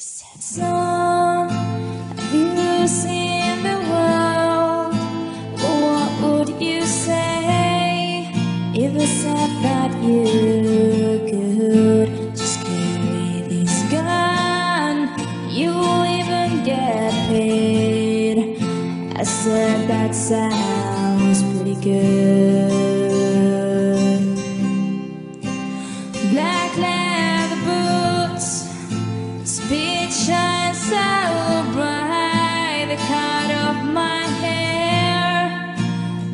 said, Son, have you seen the world? Well, what would you say if I said that you could just carry this gun? You'll even get paid. I said, That sounds pretty good. Shines so bright, the cut of my hair.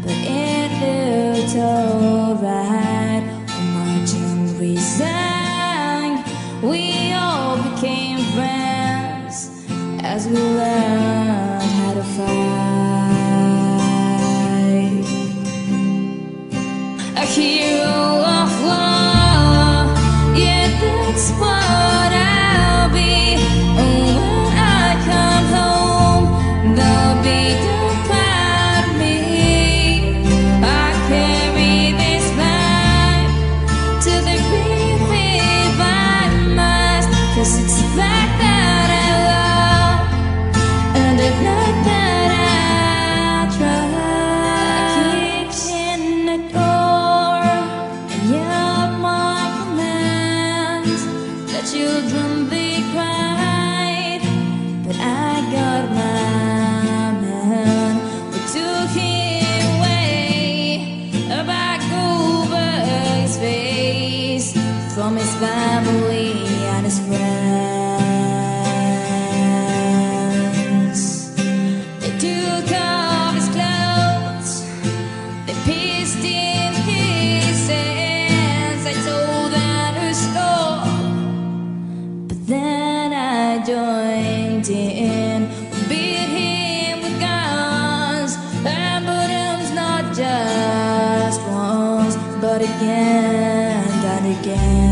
But it looked alright when my tongue resigned. We all became friends as we learned how to fight. A hero from his family and his friends. But again and again.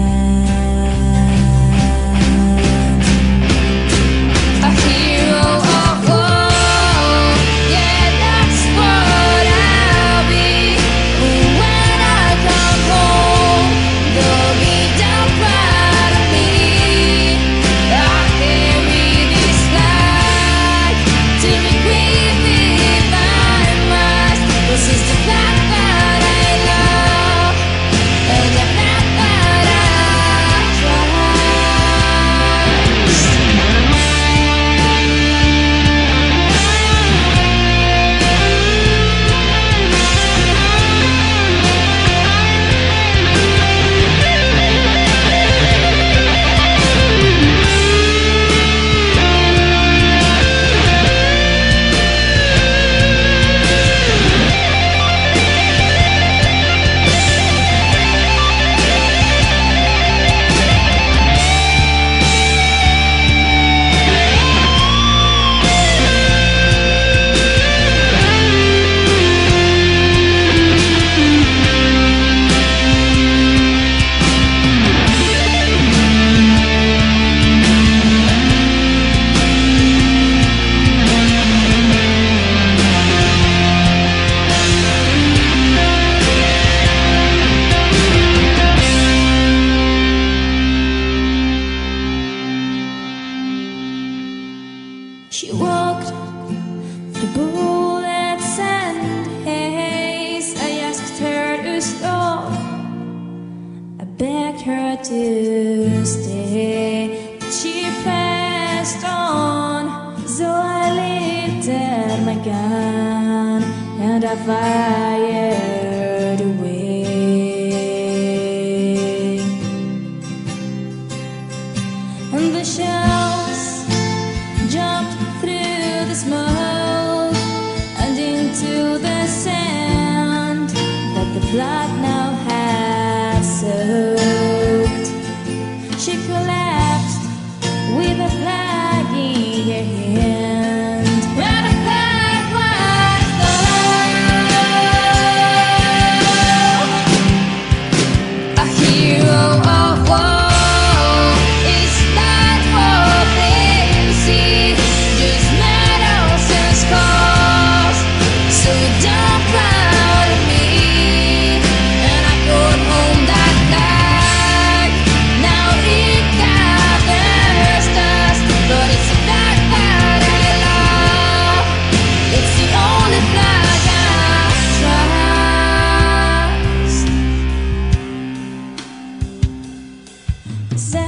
She walked through bullets and haze. I asked her to stop. I begged her to stay, but she passed on. So I lifted my gun and I fired said